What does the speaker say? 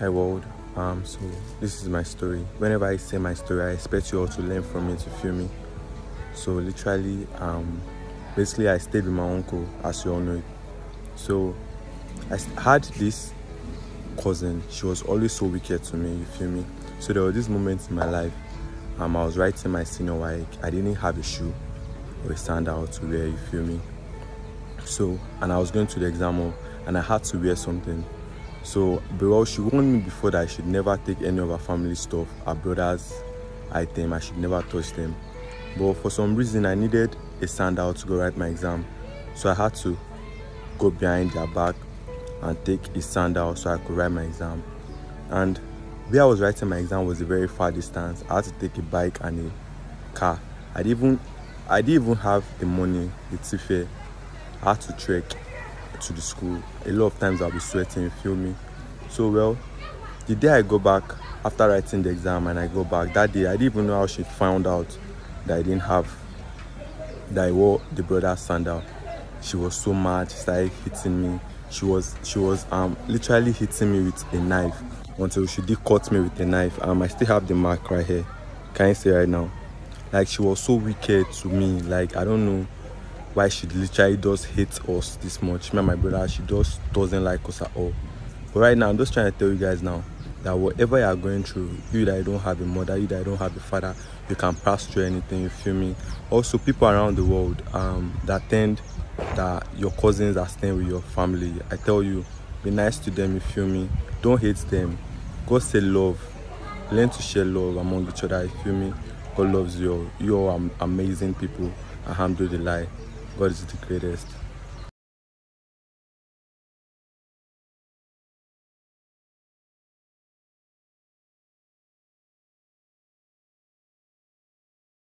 Hi world. Um, so this is my story. Whenever I say my story, I expect you all to learn from it to feel me. So literally, um, basically, I stayed with my uncle, as you all know it. So I had this cousin. She was always so wicked to me. You feel me? So there were these moments in my life. Um, I was writing my senior work. I didn't have a shoe or a sandal to wear. You feel me? So and I was going to the exam hall, and I had to wear something. So, well, she warned me before that I should never take any of her family stuff, her brother's item, I should never touch them. But for some reason, I needed a sandal to go write my exam. So I had to go behind their back and take a sandal so I could write my exam. And where I was writing my exam was a very far distance. I had to take a bike and a car. I didn't even I didn't even have the money, the ticket. I had to trek to the school. A lot of times I'll be sweating, feel me? So well, the day I go back after writing the exam and I go back, that day I didn't even know how she found out that I didn't have that I wore the brother's sandal. She was so mad, she started hitting me. She was she was um literally hitting me with a knife until she did cut me with a knife. Um I still have the mark right here. Can you see right now? Like she was so wicked to me. Like I don't know why she literally does hate us this much. Me and my brother, she just doesn't like us at all. But right now, I'm just trying to tell you guys now that whatever you are going through, you that don't have a mother, you that don't have a father, you can pass through anything, you feel me? Also, people around the world um, that tend that your cousins are staying with your family, I tell you, be nice to them, you feel me? Don't hate them. God say love. Learn to share love among each other, you feel me? God loves you all. You all are amazing people. Alhamdulillah. God is the greatest.